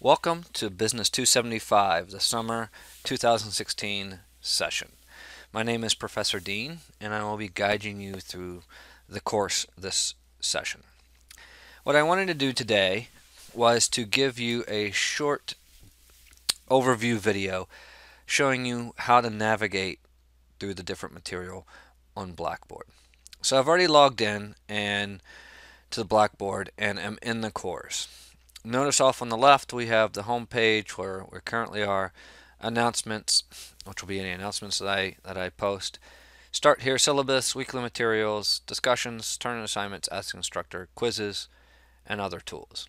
Welcome to Business 275, the summer 2016 session. My name is Professor Dean, and I will be guiding you through the course this session. What I wanted to do today was to give you a short overview video showing you how to navigate through the different material on Blackboard. So I've already logged in and to the Blackboard and am in the course. Notice off on the left we have the home page where we currently are, announcements, which will be any announcements that I that I post. Start here syllabus, weekly materials, discussions, turn in assignments, ask instructor, quizzes, and other tools.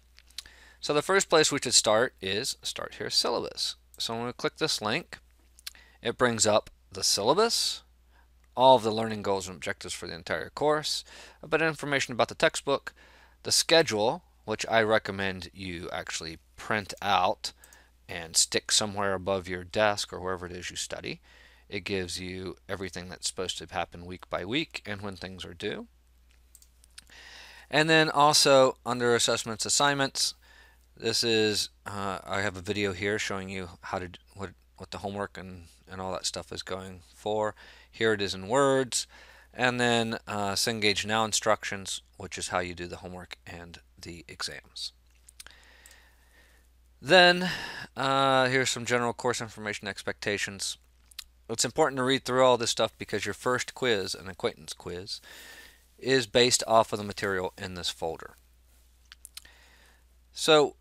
So the first place we should start is start here syllabus. So when we click this link, it brings up the syllabus, all of the learning goals and objectives for the entire course, a bit of information about the textbook, the schedule, which I recommend you actually print out and stick somewhere above your desk or wherever it is you study. It gives you everything that's supposed to happen week by week and when things are due. And then also under assessments assignments, this is uh, I have a video here showing you how to what what the homework and and all that stuff is going for. Here it is in words, and then uh, Cengage Now instructions, which is how you do the homework and the exams. Then uh, here's some general course information expectations. It's important to read through all this stuff because your first quiz, an acquaintance quiz, is based off of the material in this folder. So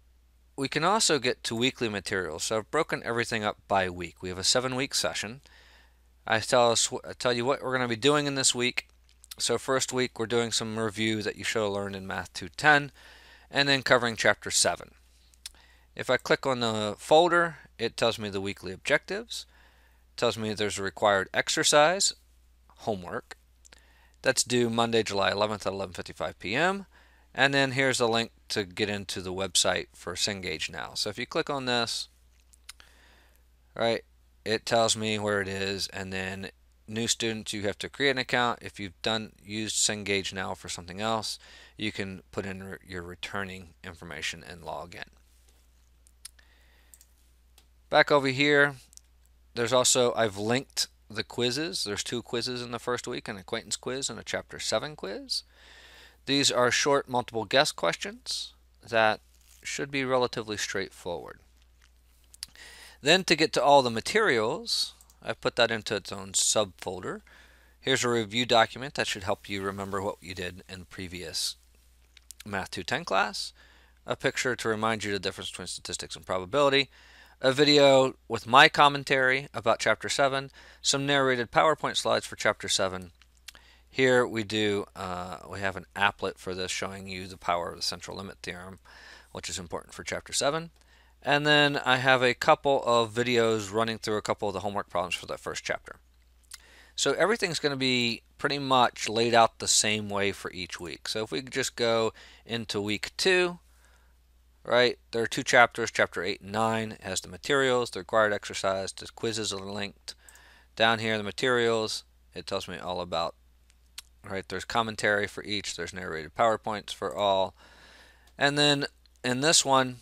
we can also get to weekly materials. So I've broken everything up by week. We have a seven week session. I tell us I tell you what we're going to be doing in this week. So first week we're doing some review that you should have learned in Math 210 and then covering chapter 7. If I click on the folder, it tells me the weekly objectives. Tells me there's a required exercise, homework. That's due Monday, July 11th at 11:55 p.m. And then here's a link to get into the website for Cengage now. So if you click on this, right, it tells me where it is and then new students you have to create an account. If you've done used Cengage now for something else you can put in re your returning information and log in. Back over here there's also I've linked the quizzes. There's two quizzes in the first week an acquaintance quiz and a chapter 7 quiz. These are short multiple guess questions that should be relatively straightforward then to get to all the materials, I've put that into its own subfolder. Here's a review document that should help you remember what you did in previous Math 210 class. A picture to remind you the difference between statistics and probability. A video with my commentary about Chapter 7. Some narrated PowerPoint slides for Chapter 7. Here we do, uh, we have an applet for this showing you the power of the central limit theorem, which is important for Chapter 7. And then I have a couple of videos running through a couple of the homework problems for that first chapter. So everything's going to be pretty much laid out the same way for each week. So if we just go into week two, right, there are two chapters, chapter 8 and 9 has the materials, the required exercise, the quizzes are linked. Down here, the materials, it tells me all about, right, there's commentary for each, there's narrated PowerPoints for all. And then in this one,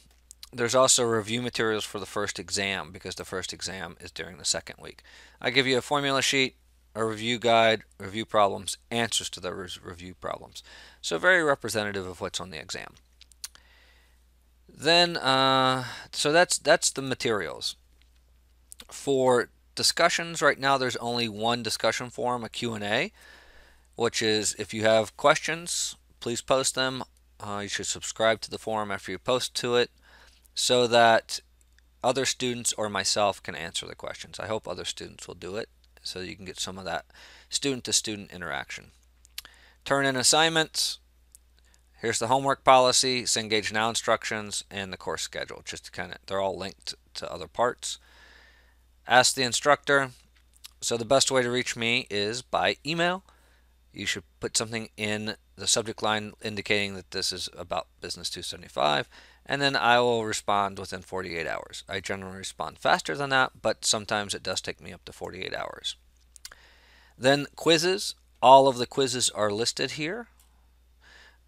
there's also review materials for the first exam because the first exam is during the second week. I give you a formula sheet, a review guide, review problems, answers to those review problems. So very representative of what's on the exam. Then, uh, so that's that's the materials. For discussions, right now there's only one discussion forum, a Q&A, which is if you have questions, please post them. Uh, you should subscribe to the forum after you post to it so that other students or myself can answer the questions. I hope other students will do it so you can get some of that student to student interaction. Turn in assignments. Here's the homework policy, Cengage Now instructions, and the course schedule. Just to kind of, they're all linked to other parts. Ask the instructor. So the best way to reach me is by email. You should put something in the subject line indicating that this is about Business 275 and then I will respond within 48 hours. I generally respond faster than that, but sometimes it does take me up to 48 hours. Then quizzes. All of the quizzes are listed here.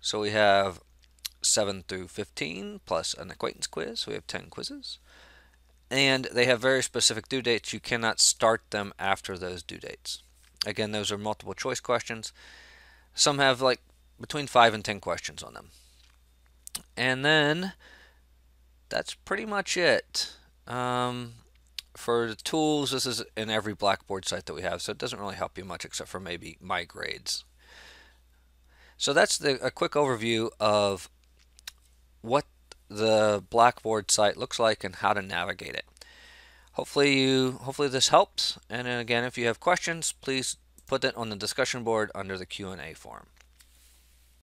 So we have 7 through 15 plus an acquaintance quiz. We have 10 quizzes. And they have very specific due dates. You cannot start them after those due dates. Again, those are multiple choice questions. Some have like between 5 and 10 questions on them. And then that's pretty much it. Um, for the tools, this is in every Blackboard site that we have, so it doesn't really help you much except for maybe my grades. So that's the, a quick overview of what the Blackboard site looks like and how to navigate it. Hopefully you hopefully this helps and again if you have questions please put it on the discussion board under the Q&A form.